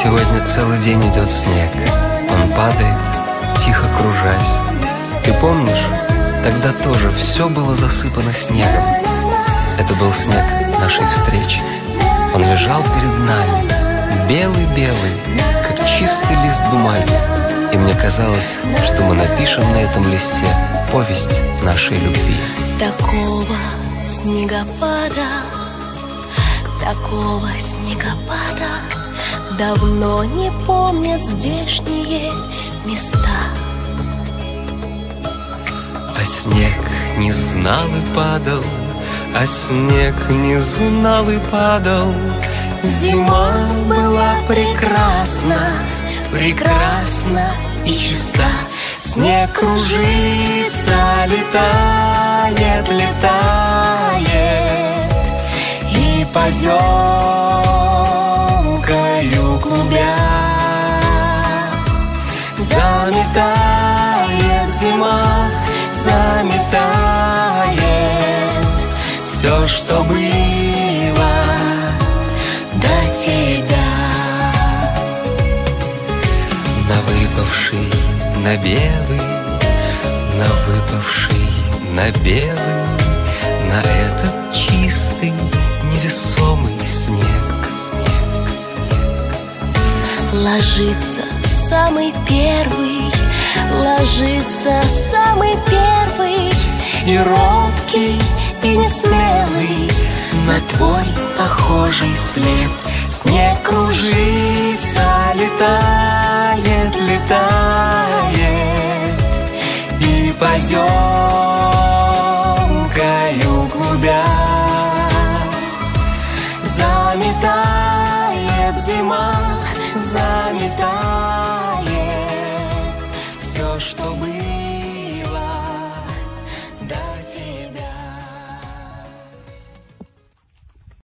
Целый день идет снег, он падает, тихо кружась. Ты помнишь, тогда тоже все было засыпано снегом. Это был снег нашей встречи. Он лежал перед нами, белый-белый, как чистый лист бумаги. И мне казалось, что мы напишем на этом листе повесть нашей любви. Такого снегопада, такого снегопада Давно не помнят здешние места А снег не знал и падал, а снег не знал и падал. Зима была прекрасна, прекрасна и чиста Снег кружится, летает, летает И поземкою Заметает зима, заметает Все, что было до тебя На выпавший, на белый, на выпавший, на белый, на этот чистый, невесомый снег. Ложится самый первый, ложится самый первый И робкий, и несмелый на твой похожий след. Снег кружится, летает, летает И поземкою клубя Заметает зима, было